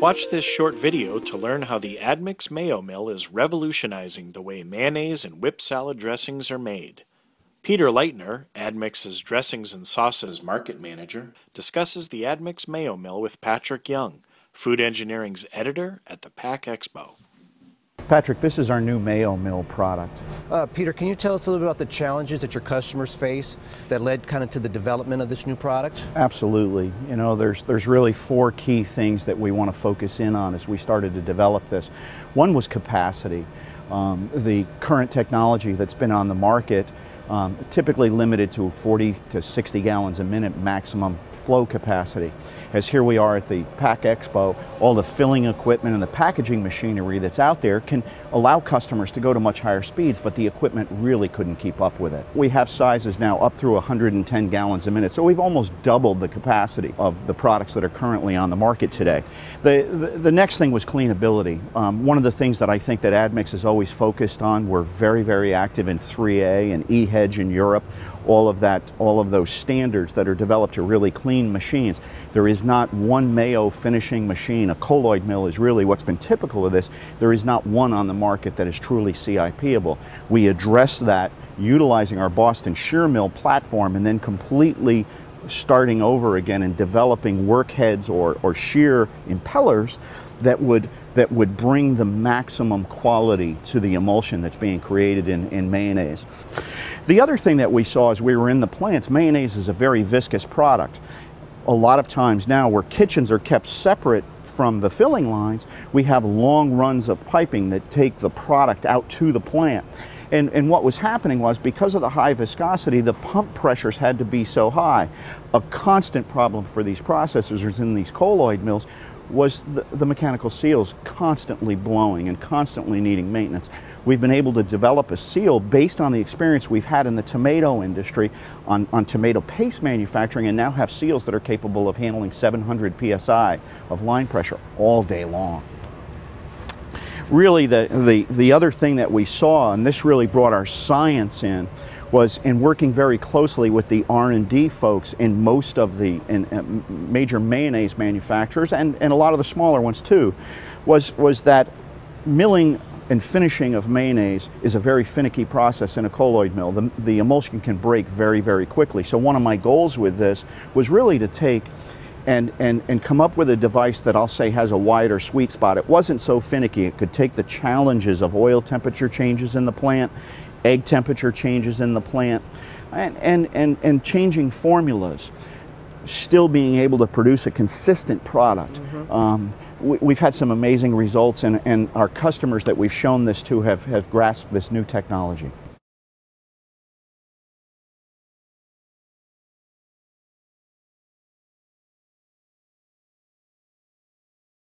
Watch this short video to learn how the Admix Mayo Mill is revolutionizing the way mayonnaise and whipped salad dressings are made. Peter Leitner, Admix's Dressings and Sauces Market Manager, discusses the Admix Mayo Mill with Patrick Young, Food Engineering's editor at the Pack Expo. Patrick, this is our new Mayo Mill product. Uh, Peter, can you tell us a little bit about the challenges that your customers face that led kind of to the development of this new product? Absolutely. You know, there's, there's really four key things that we want to focus in on as we started to develop this. One was capacity. Um, the current technology that's been on the market um, typically limited to 40 to 60 gallons a minute maximum flow capacity. As here we are at the Pack Expo, all the filling equipment and the packaging machinery that's out there can allow customers to go to much higher speeds, but the equipment really couldn't keep up with it. We have sizes now up through 110 gallons a minute, so we've almost doubled the capacity of the products that are currently on the market today. The, the, the next thing was cleanability. Um, one of the things that I think that Admix has always focused on, we're very, very active in 3A and EHEDG in Europe all of that, all of those standards that are developed to really clean machines. There is not one Mayo finishing machine. A colloid mill is really what's been typical of this. There is not one on the market that is truly CIPable. We address that utilizing our Boston shear mill platform and then completely starting over again and developing work heads or, or shear impellers that would that would bring the maximum quality to the emulsion that's being created in, in mayonnaise. The other thing that we saw as we were in the plants, mayonnaise is a very viscous product. A lot of times now where kitchens are kept separate from the filling lines, we have long runs of piping that take the product out to the plant. And, and what was happening was because of the high viscosity, the pump pressures had to be so high. A constant problem for these processors is in these colloid mills was the, the, mechanical seals constantly blowing and constantly needing maintenance. We've been able to develop a seal based on the experience we've had in the tomato industry on, on tomato paste manufacturing and now have seals that are capable of handling 700 psi of line pressure all day long. Really the, the, the other thing that we saw, and this really brought our science in, was in working very closely with the R&D folks in most of the in, uh, major mayonnaise manufacturers and, and a lot of the smaller ones too, was, was that milling and finishing of mayonnaise is a very finicky process in a colloid mill. The, the emulsion can break very, very quickly. So one of my goals with this was really to take and, and, and come up with a device that I'll say has a wider sweet spot. It wasn't so finicky. It could take the challenges of oil temperature changes in the plant egg temperature changes in the plant, and, and, and, and changing formulas, still being able to produce a consistent product. Mm -hmm. um, we, have had some amazing results, and, and our customers that we've shown this to have, have grasped this new technology.